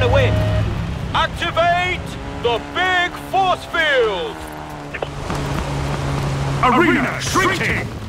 to win. Activate the big force field! Arena shrinking!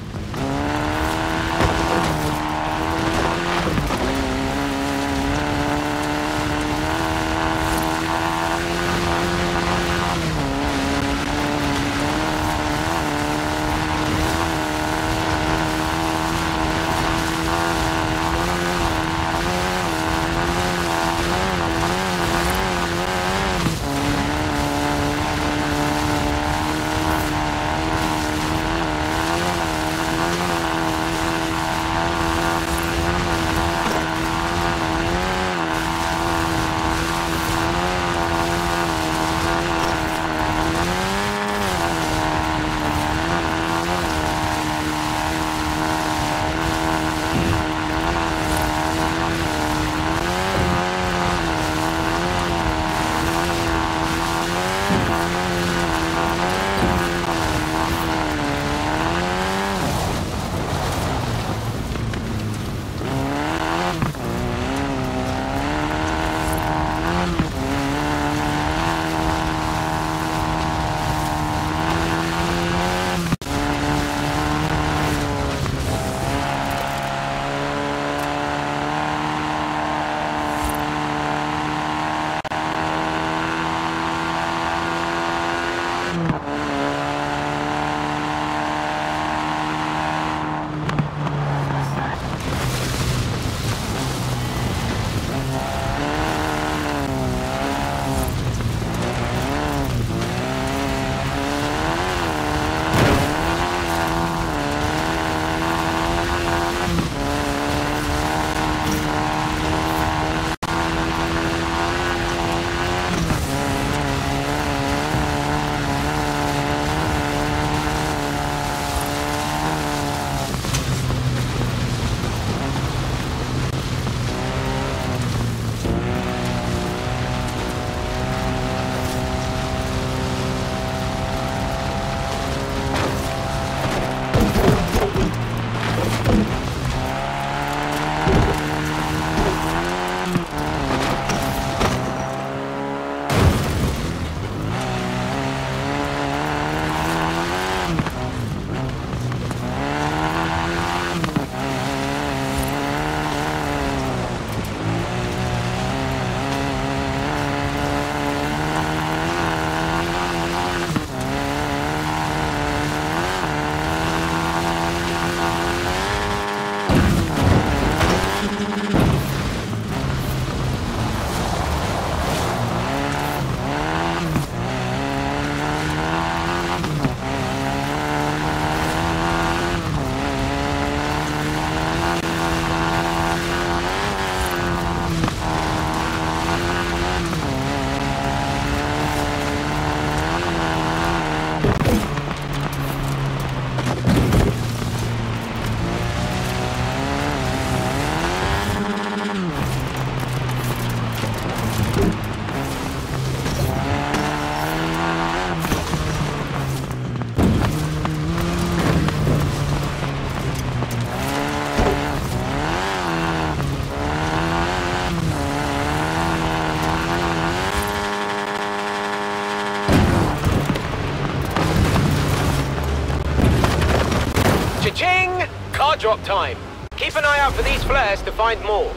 Drop time. Keep an eye out for these flares to find more.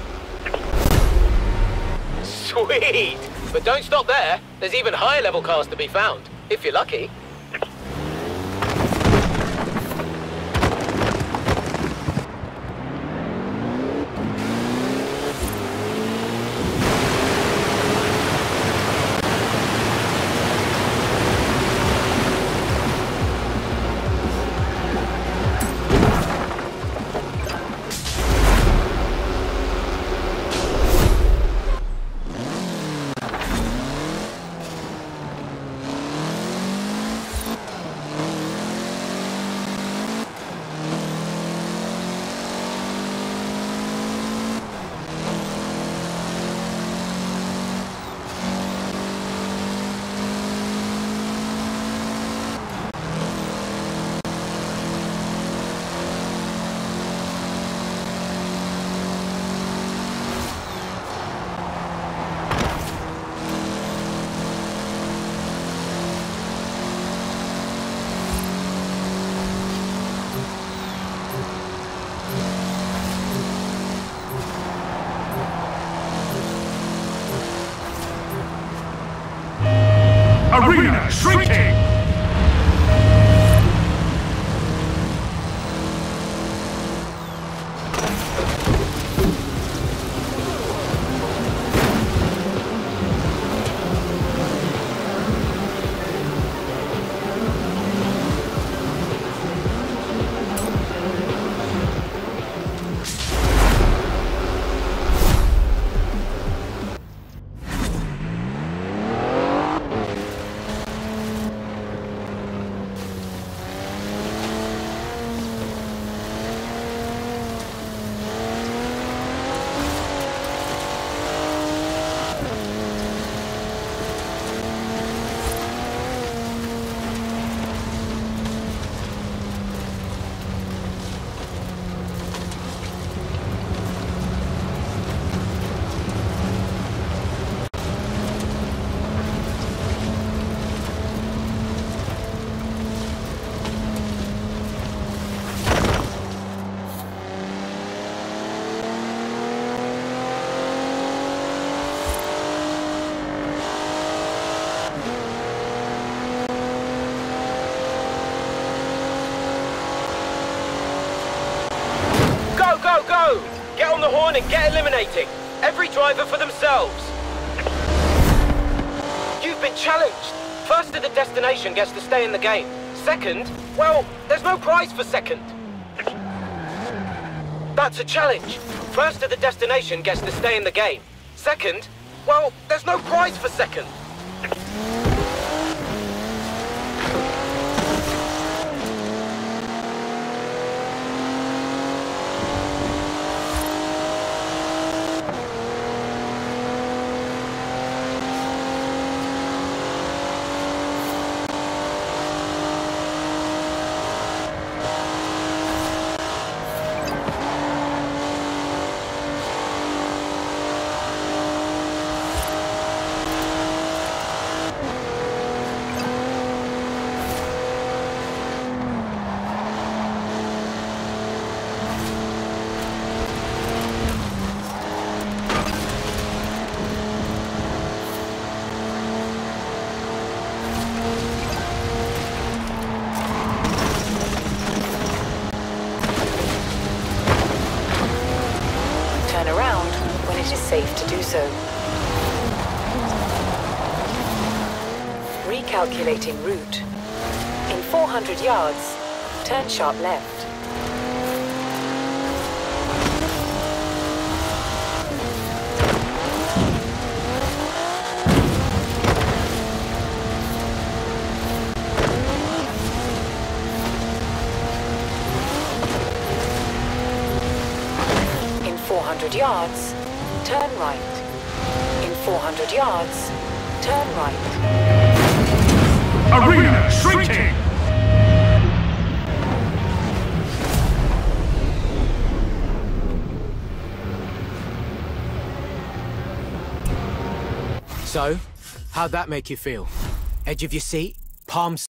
Sweet! But don't stop there. There's even higher level cars to be found, if you're lucky. Arena shrinking! Horn and get eliminating. Every driver for themselves. You've been challenged. First to the destination gets to stay in the game. Second, well, there's no prize for second. That's a challenge. First to the destination gets to stay in the game. Second, well, there's no prize for second. Turn around when it is safe to do so. Recalculating route. In 400 yards, turn sharp left. 400 yards, turn right. In 400 yards, turn right. Arena shrinking! So, how'd that make you feel? Edge of your seat? Palms